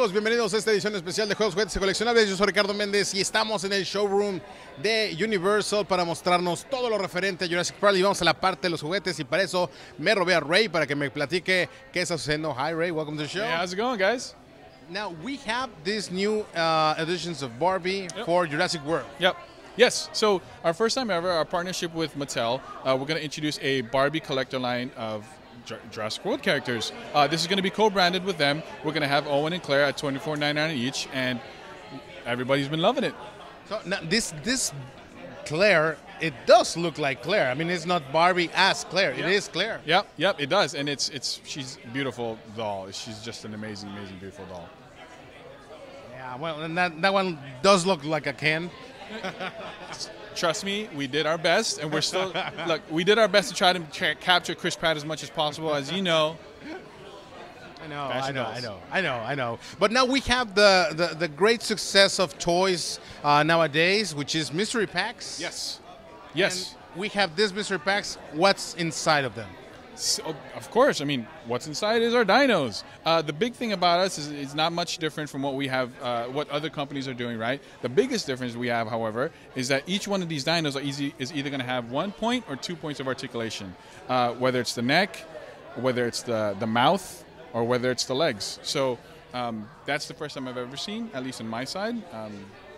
amigos? Bienvenidos a esta edición especial de Juegos, Juguetes y Coleccionables. Yo soy Ricardo Méndez y estamos en el showroom de Universal para mostrarnos todo lo referente a Jurassic Park y vamos a la parte de los juguetes y para eso me robé a Ray para que me platique qué está sucediendo. Hi Ray, welcome to the show. Hey, how's it going, guys? Now we have these new uh, editions of Barbie Yep. for Jurassic World. Yep. Yes. So our first time ever, our partnership with Mattel, uh, we're going to introduce a Barbie collector line of Jurassic World characters. Uh, this is going to be co-branded with them. We're going to have Owen and Claire at $24.99 each, and everybody's been loving it. So now this this Claire, it does look like Claire. I mean, it's not Barbie as Claire. Yeah. It is Claire. Yep. Yep. It does, and it's it's she's a beautiful doll. She's just an amazing, amazing, beautiful doll. Yeah. Well, and that that one does look like a Ken. Trust me, we did our best, and we're still look. We did our best to try to tra- capture Chris Pratt as much as possible. As you know, I know, I know. I know, I know, I know. But now we have the, the, the great success of toys uh, nowadays, which is mystery packs. yes, yes. And we have these mystery packs. What's inside of them? So, of course, I mean, what's inside is our dinos. Uh, the big thing about us is it's not much different from what we have, uh, what other companies are doing, right? The biggest difference we have, however, is that each one of these dinos are easy, is either going to have one point or two points of articulation, uh, whether it's the neck, whether it's the, the mouth, or whether it's the legs. So um, that's the first time I've ever seen, at least on my side, um,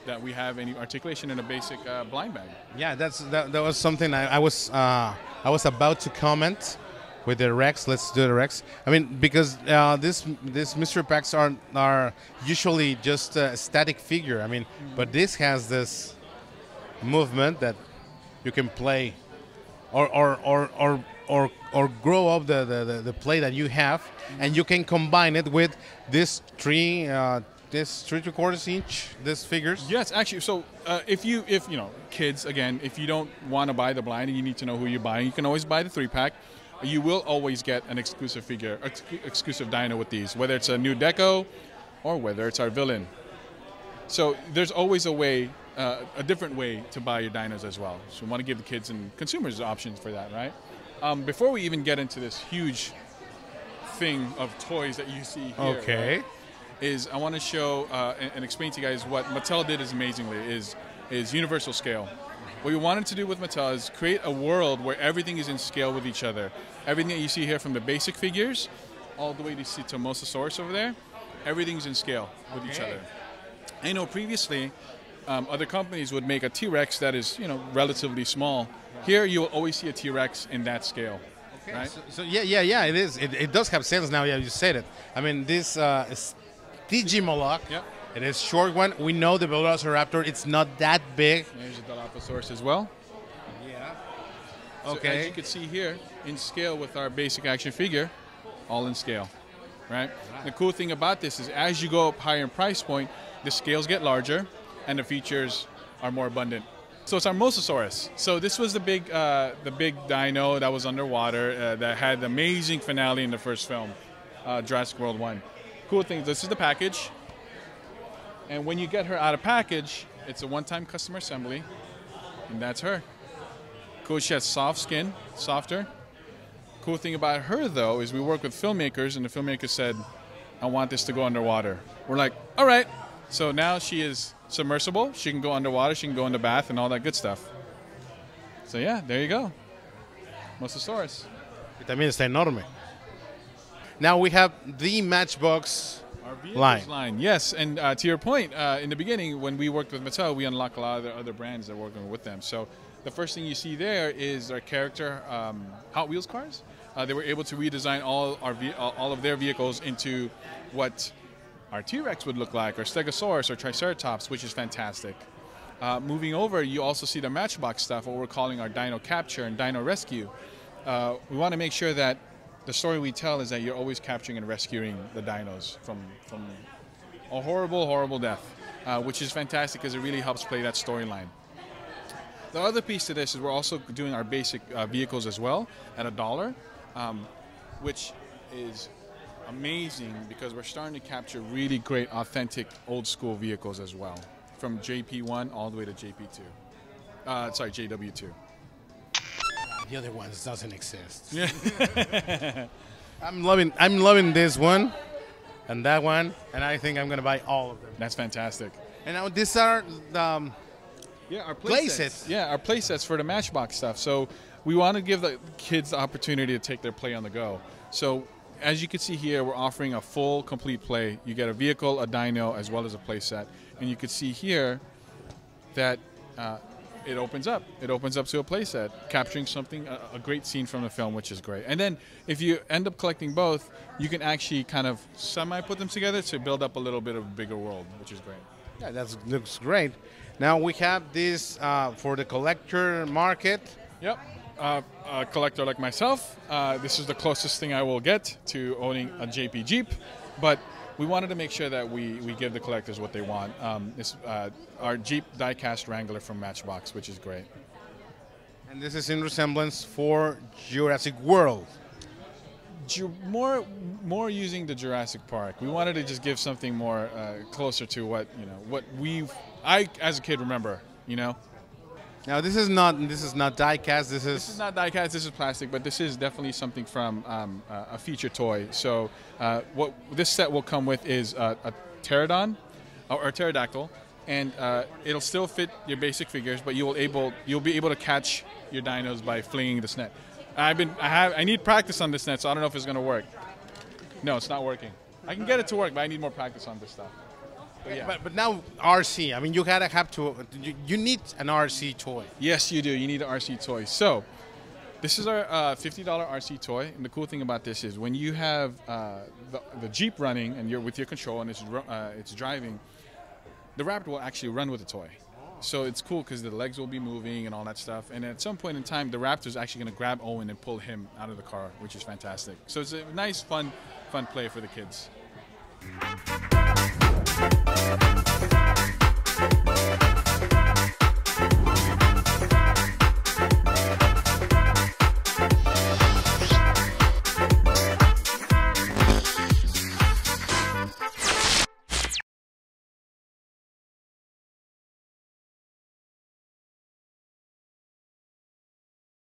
that we have any articulation in a basic uh, blind bag. Yeah, that's that, that was something I, I was uh, I was about to comment with the Rex. Let's do the Rex. I mean, because uh, this this mystery packs are are usually just a static figure. I mean, but this has this movement that you can play, or or or or or, or grow up the, the, the, play that you have, and you can combine it with this three. Uh, this three three quarters inch, this figures. Yes, actually. So uh, if you, if you know, kids, again, if you don't want to buy the blind and you need to know who you're buying, you can always buy the three pack. You will always get an exclusive figure, ex- exclusive dino with these, whether it's a new deco or whether it's our villain. So there's always a way, uh, a different way to buy your dinos as well. So we want to give the kids and consumers options for that, right? Um, before we even get into this huge thing of toys that you see here, Okay. right, is I want to show uh, and, and explain to you guys what Mattel did is amazingly is is universal scale. What we wanted to do with Mattel is create a world where everything is in scale with each other. Everything that you see here, from the basic figures all the way to see to Mosasaurus over there, everything's in scale with each other. I know previously um, other companies would make a T-Rex that is you know relatively small. Here you will always see a T-Rex in that scale. Right? So, so yeah, yeah, yeah. It is. It, it does have sense now. Yeah, you said it. I mean, this uh, Moloch. Yep. It is short one. We know the Velociraptor. It's not that big. There's a Dilophosaurus as well. Yeah. So as Okay. you can see here, in scale with our basic action figure, all in scale, right? The cool thing about this is as you go up higher in price point, the scales get larger and the features are more abundant. So it's our Mosasaurus. So this was the big, uh, the big dino that was underwater uh, that had the amazing finale in the first film, uh, Jurassic World One. Cool thing, this is the package, and when you get her out of package, it's a one-time customer assembly, and that's her. Cool, she has soft skin, softer. Cool thing about her though is we work with filmmakers, and the filmmaker said, "I want this to go underwater." We're like, "All right." So now she is submersible. She can go underwater. She can go in the bath and all that good stuff. So yeah, there you go. Mosasaurus. Y también está enorme. Now we have the Matchbox. Our vehicles Line. line. Yes, and uh, to your point, uh, in the beginning when we worked with Mattel, we unlock a lot of the other brands that are working with them. So the first thing you see there is our character um, Hot Wheels cars. Uh, they were able to redesign all our all of their vehicles into what our T-Rex would look like, or Stegosaurus, or Triceratops, which is fantastic. Uh, moving over, you also see the Matchbox stuff, what we're calling our Dino Capture and Dino Rescue. Uh, we want to make sure that the story we tell is that you're always capturing and rescuing the dinos from from a horrible, horrible death, uh, which is fantastic because it really helps play that storyline. The other piece to this is we're also doing our basic uh, vehicles as well at a dollar, um, which is amazing because we're starting to capture really great, authentic, old school vehicles as well, from JP1 all the way to JP2. Uh, sorry, JW2. The other ones doesn't exist. I'm loving. I'm loving this one. and that one, and I think I'm gonna buy all of them. That's fantastic. And now these are um, Yeah, our Play sets. Yeah, our play sets for the Matchbox stuff. So we want to give the kids the opportunity to take their play on the go. So as you can see here, we're offering a full, complete play. You get a vehicle, a dino, as well as a play set. And you can see here that uh, it opens up. It opens up to a playset, capturing something, a, a great scene from the film, which is great. And then if you end up collecting both, you can actually kind of semi put them together to build up a little bit of a bigger world, which is great. yeah, that looks great. Now we have this uh, for the collector market. Yep. Uh, a collector like myself, uh, this is the closest thing I will get to owning a JP Jeep, but we wanted to make sure that we, we give the collectors what they want. Um, this, uh, our Jeep diecast Wrangler from Matchbox, which is great. And this is in resemblance for Jurassic World. Ju- more more using the Jurassic Park. We wanted to just give something more uh, closer to what you know what we I as a kid remember. You know, Now this is not this is not diecast. This This is is not diecast. This is plastic, but this is definitely something from um, uh, a feature toy. So uh, what this set will come with is uh, a pterodon or pterodactyl, and uh, it'll still fit your basic figures, but you will able you'll be able to catch your dinos by flinging this net. I've been I have I need practice on this net, so I don't know if it's gonna work. No, it's not working. I can get it to work, but I need more practice on this stuff. But yeah. But, but now RC. I mean, you gotta have to. You, you need an RC toy. Yes, you do. You need an RC toy. So, this is our uh, $50 RC toy, and the cool thing about this is when you have uh, the, the Jeep running and you're with your control and it's uh, it's driving, the Raptor will actually run with the toy. So it's cool because the legs will be moving and all that stuff. And at some point in time, the Raptor is actually going to grab Owen and pull him out of the car, which is fantastic. So it's a nice, fun, fun play for the kids. Thank you.